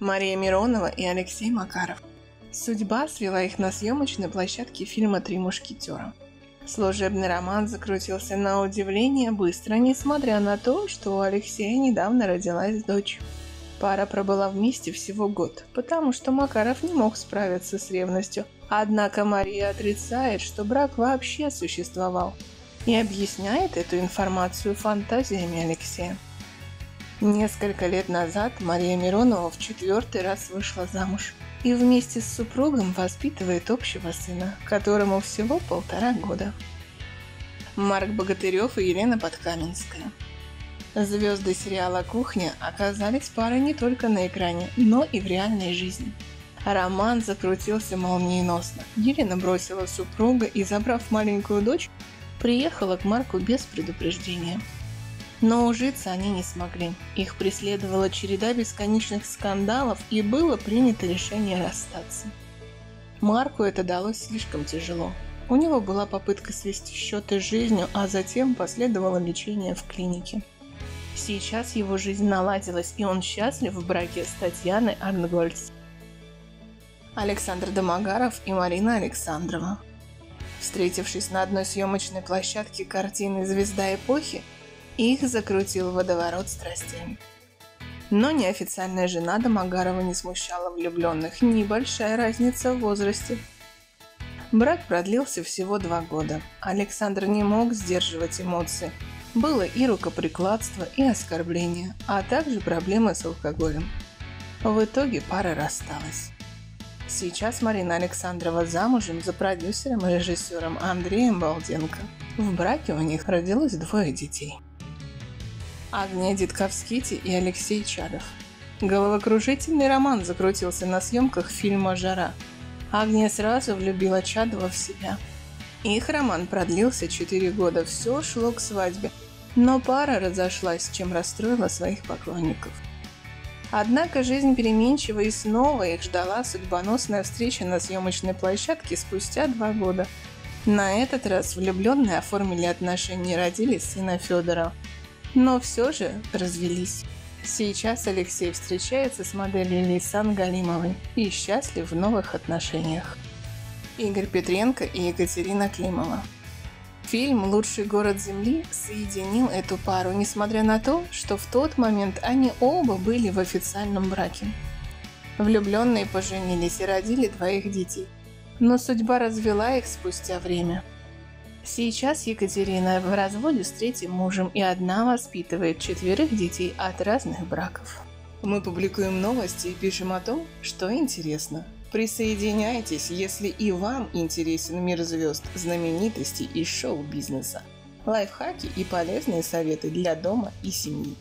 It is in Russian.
Мария Миронова и Алексей Макаров. Судьба свела их на съемочной площадке фильма «Три мушкетера». Служебный роман закрутился на удивление быстро, несмотря на то, что у Алексея недавно родилась дочь. Пара пробыла вместе всего год, потому что Макаров не мог справиться с ревностью. Однако Мария отрицает, что брак вообще существовал, и объясняет эту информацию фантазиями Алексея. Несколько лет назад Мария Миронова в четвертый раз вышла замуж и вместе с супругом воспитывает общего сына, которому всего полтора года. Марк Богатырев и Елена Подкаменская. Звезды сериала «Кухня» оказались парой не только на экране, но и в реальной жизни. Роман закрутился молниеносно. Елена бросила супруга и, забрав маленькую дочь, приехала к Марку без предупреждения – но ужиться они не смогли. Их преследовала череда бесконечных скандалов, и было принято решение расстаться. Марку это далось слишком тяжело. У него была попытка свести счеты с жизнью, а затем последовало лечение в клинике. Сейчас его жизнь наладилась, и он счастлив в браке с Татьяной Арнгольц. Александр Домогаров и Марина Александрова. Встретившись на одной съемочной площадке картины «Звезда эпохи», их закрутил водоворот страстей. Но неофициальная жена Домогарова не смущала влюбленных, небольшая разница в возрасте. Брак продлился всего два года. Александр не мог сдерживать эмоции. Было и рукоприкладство, и оскорбление, а также проблемы с алкоголем. В итоге пара рассталась. Сейчас Марина Александрова замужем за продюсером и режиссером Андреем Балденко. В браке у них родилось двое детей. Агния Дитковскити и Алексей Чадов. Головокружительный роман закрутился на съемках фильма «Жара». Агния сразу влюбила Чадова в себя. Их роман продлился 4 года, все шло к свадьбе, но пара разошлась, чем расстроила своих поклонников. Однако жизнь переменчива и снова их ждала судьбоносная встреча на съемочной площадке спустя два года. На этот раз влюбленные оформили отношения и родили сына Федора – но все же развелись. Сейчас Алексей встречается с моделью Лисан Галимовой и счастлив в новых отношениях. Игорь Петренко и Екатерина Климова. Фильм «Лучший город Земли» соединил эту пару, несмотря на то, что в тот момент они оба были в официальном браке. Влюбленные поженились и родили двоих детей. Но судьба развела их спустя время – Сейчас Екатерина в разводе с третьим мужем и одна воспитывает четверых детей от разных браков. Мы публикуем новости и пишем о том, что интересно. Присоединяйтесь, если и вам интересен мир звезд, знаменитостей и шоу-бизнеса. Лайфхаки и полезные советы для дома и семьи.